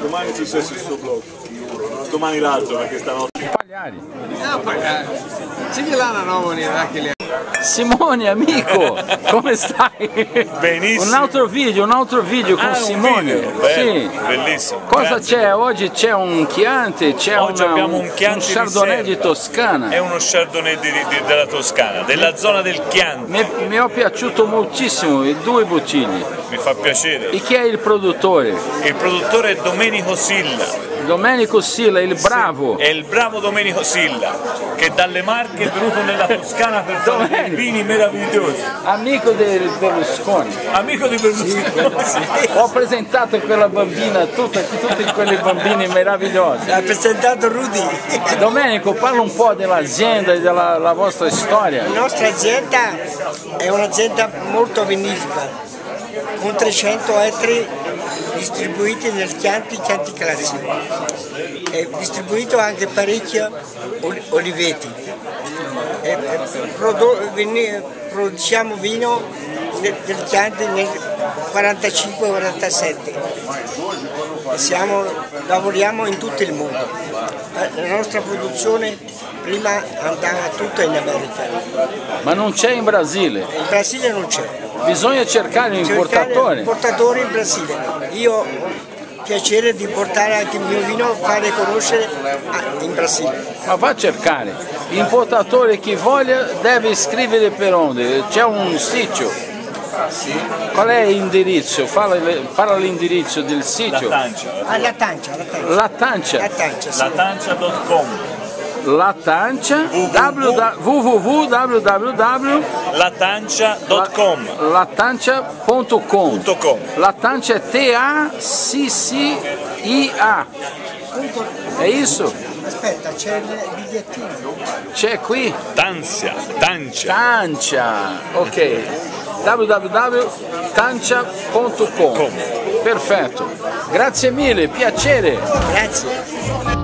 domani successo il suo blog, domani l'altro perché stanotte... Pagliari. Ah, pagare. Sì che l'hanno nuovo anche lì. Simone amico, come stai? Benissimo. Un altro video, un altro video con Ah, un Simone. video, bello, sì. bellissimo. Cosa c'è? Oggi c'è un Chianti, c'è Oggi una- abbiamo un Chianti Chardonnay di riserva. Toscana. È uno Chardonnay di- di- della Toscana, della zona del Chianti, Mi, mi è piaciuto moltissimo i due bottiglie. mi fa piacere. E chi è il produttore? Il produttore è Domenico Silla, Domenico Silla, il bravo. è il bravo Domenico Silla, che dalle Marche è venuto nella Toscana per fare dei vini meravigliosi. Amico del Berlusconi. Amico di Berlusconi. Ho presentato quella bambina, tutte, tutti quei bambini meravigliosi. Ha presentato Rudy. Domenico, parla un po' dell'azienda e della la vostra storia. La nostra azienda è un'azienda molto benefica, con 300 ettari distribuiti nel Chianti, Chianti Classico. È distribuito anche parecchio oli- oliveti. Veni- produciamo vino nel, del Chianti nel 45-47. Siamo- lavoriamo in tutto il mondo. La nostra produzione prima andava tutta in America. Ma non c'è in Brasile. In Brasile non c'è. Bisogna cercare un importatore. importatori in Brasile. Io ho piacere di portare anche il mio vino a fare conoscere in Brasile. Ma va a cercare. Importatore chi voglia deve iscrivere per onde. C'è un sito. Qual è l'indirizzo? Parla, l'indirizzo del La sito. Tancia, Ah, la tancia, la tancia. La Tancia. La tancia, La Tancia. Www. latancia.com. Latancia.com. .com. La Tancia è T-A-C-C-I-A. È isso? Aspetta, c'è il bigliettino. C'è qui. Tanzia, Tancia. Tancia. Ok. www.tancia.com. Perfetto. Grazie mille, piacere. Grazie.